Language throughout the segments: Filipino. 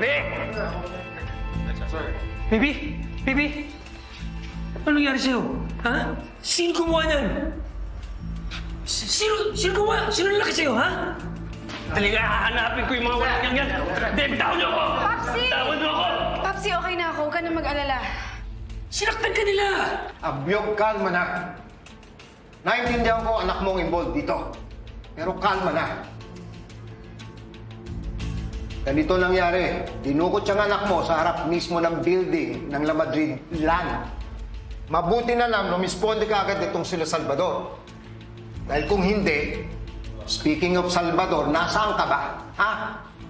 tabi! Baby! Baby! Ano nangyari sa'yo? Ha? Sino gumawa niyan? Sino, sino gumawa? Sino nalaki sa'yo, ha? Dali nga, hahanapin ko yung mga walang yang yan. Dave, tawag niyo ako! Papsi! Tawag niyo ako! Papsi, okay na ako. Huwag ka na mag-alala. Sinaktan ka nila! Abyok, kalma na. Naintindihan ko anak mong involved dito. Pero kalma na. Ganito nangyari. Dinukot siyang anak mo sa harap mismo ng building ng La Madrid land. Mabuti na lang lumisponde ka agad itong sila Salvador. Dahil kung hindi, speaking of Salvador, nasaan ka ba? Ha?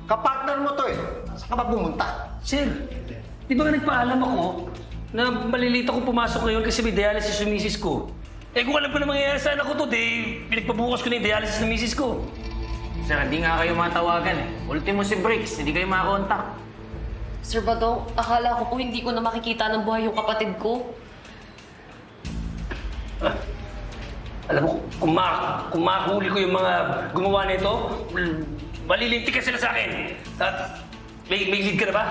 Kapartner mo to eh. Saan ka ba pumunta? Sir, di ba nagpaalam ako na malilito ko pumasok ngayon kasi may dialysis yung misis ko? Eh kung alam ko na mangyayari sa anak ko to, pinagpabukas ko na yung dialysis ng misis ko. Sir, hindi nga kayo matawagan eh. Ultimo si Briggs, hindi kayo makakontak. Sir Badong, akala ko po hindi ko na makikita ng buhay yung kapatid ko. Alam mo, kung, ma kung mahuli ko yung mga gumawa nito, malilintik ka sila sa akin. At may, may lead ka na ba?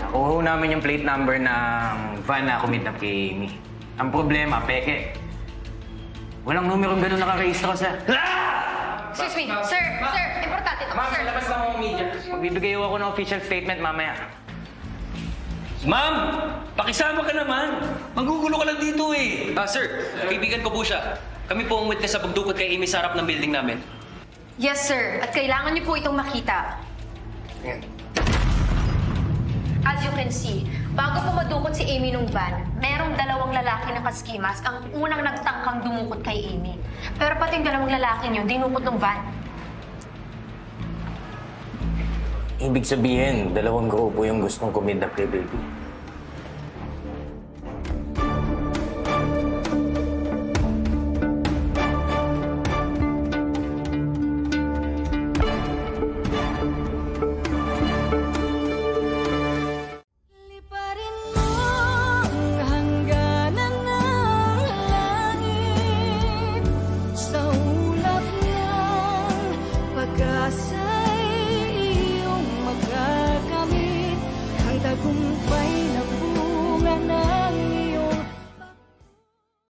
Nakuha namin yung plate number ng van na kumidnap kay Amy. Ang problema, peke. Walang numerong ganun nakarehistro, sir. Ah! Excuse me. Sir, sir, importante to. Sir. labas lang ako media. Magbibigay ako ng official statement mamaya. Ma'am, pakisama ka naman. Manggugulo ka lang dito eh. Ah, sir, kaibigan ko po siya. Kami po ang witness sa pagdukot kay Amy sa harap ng building namin. Yes, sir. At kailangan niyo po itong makita. Yan. As you can see, bago po madukot si Amy nung van, merong dalawang lalaki na kaskimas ang unang nagtangkang dumukot kay Amy. Pero pati yung dalawang lalaki niyo, dinukot ng van. Ibig sabihin, dalawang grupo yung gustong kumidnap kay baby. tagumpay na bunga na